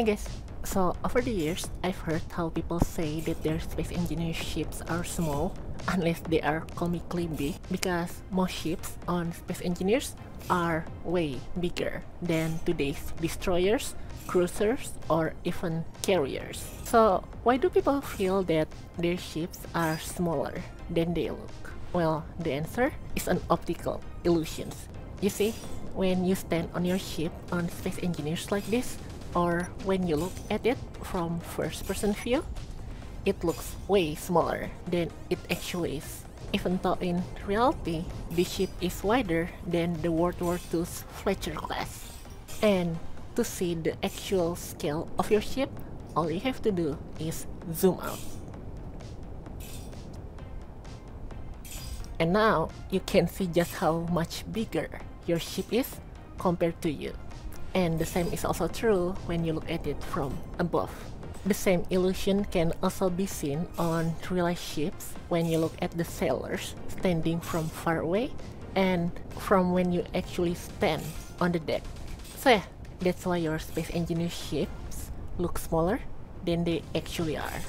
Hey guys, so over the years, I've heard how people say that their space engineer ships are small unless they are comically big because most ships on space engineers are way bigger than today's destroyers, cruisers, or even carriers. So why do people feel that their ships are smaller than they look? Well, the answer is an optical illusion. You see, when you stand on your ship on space engineers like this, or when you look at it from first person view, it looks way smaller than it actually is. Even though in reality, the ship is wider than the World War II's Fletcher class. And to see the actual scale of your ship, all you have to do is zoom out. And now you can see just how much bigger your ship is compared to you. And the same is also true when you look at it from above. The same illusion can also be seen on real ships when you look at the sailors standing from far away and from when you actually stand on the deck. So yeah, that's why your space engineer ships look smaller than they actually are.